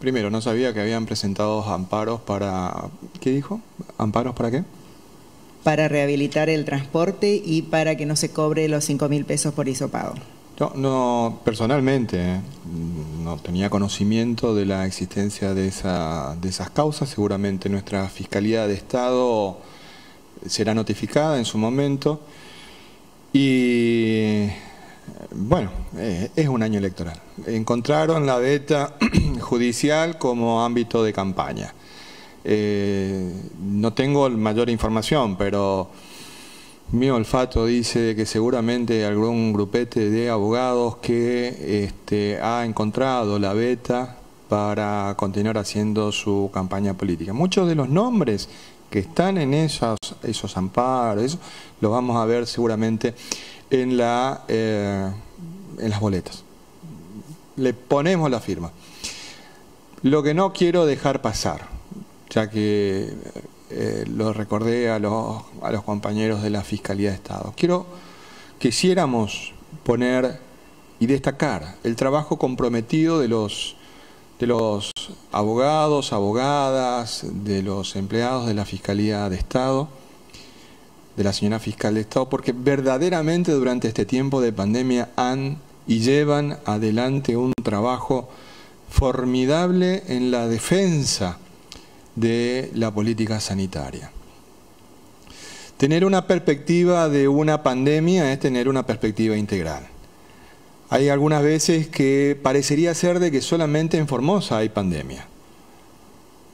primero, no sabía que habían presentado amparos para... ¿Qué dijo? ¿Amparos para qué? Para rehabilitar el transporte y para que no se cobre los 5 mil pesos por hisopado. No, no personalmente eh, no tenía conocimiento de la existencia de, esa, de esas causas. Seguramente nuestra Fiscalía de Estado será notificada en su momento. Y bueno, eh, es un año electoral. Encontraron la beta judicial como ámbito de campaña. Eh, no tengo mayor información, pero mi olfato dice que seguramente algún grupete de abogados que este, ha encontrado la beta para continuar haciendo su campaña política. Muchos de los nombres que están en esos, esos amparos, lo vamos a ver seguramente en, la, eh, en las boletas. Le ponemos la firma. Lo que no quiero dejar pasar, ya que eh, lo recordé a los, a los compañeros de la Fiscalía de Estado. Quiero, quisiéramos poner y destacar el trabajo comprometido de los, de los abogados, abogadas, de los empleados de la Fiscalía de Estado, de la señora fiscal de Estado, porque verdaderamente durante este tiempo de pandemia han y llevan adelante un trabajo formidable en la defensa de la política sanitaria. Tener una perspectiva de una pandemia es tener una perspectiva integral. Hay algunas veces que parecería ser de que solamente en Formosa hay pandemia.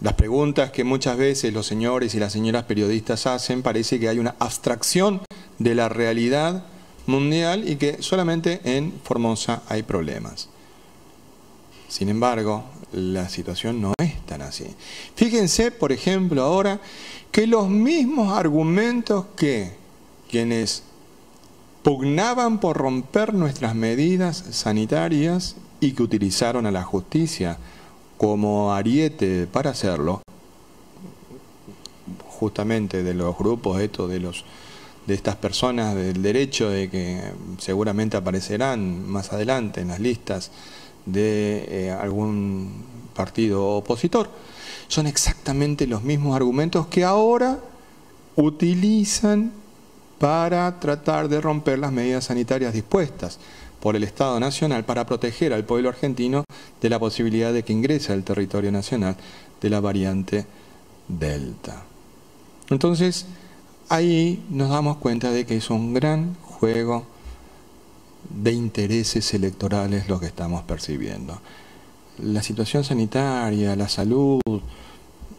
Las preguntas que muchas veces los señores y las señoras periodistas hacen parece que hay una abstracción de la realidad mundial y que solamente en Formosa hay problemas. Sin embargo, la situación no es tan así. Fíjense, por ejemplo, ahora que los mismos argumentos que quienes pugnaban por romper nuestras medidas sanitarias y que utilizaron a la justicia como ariete para hacerlo, justamente de los grupos estos, de los de estas personas del derecho de que seguramente aparecerán más adelante en las listas de eh, algún partido opositor. Son exactamente los mismos argumentos que ahora utilizan para tratar de romper las medidas sanitarias dispuestas por el Estado Nacional para proteger al pueblo argentino de la posibilidad de que ingrese al territorio nacional de la variante Delta. Entonces, ahí nos damos cuenta de que es un gran juego de intereses electorales lo que estamos percibiendo. La situación sanitaria, la salud,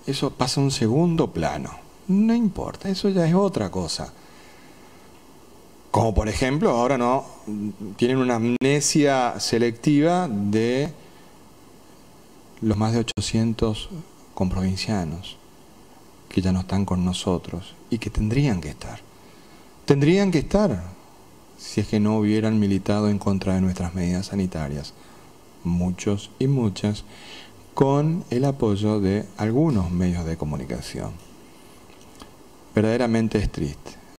eso pasa a un segundo plano. No importa, eso ya es otra cosa. Como por ejemplo, ahora no, tienen una amnesia selectiva de los más de 800 comprovincianos que ya no están con nosotros y que tendrían que estar. Tendrían que estar, si es que no hubieran militado en contra de nuestras medidas sanitarias, muchos y muchas, con el apoyo de algunos medios de comunicación. Verdaderamente es triste.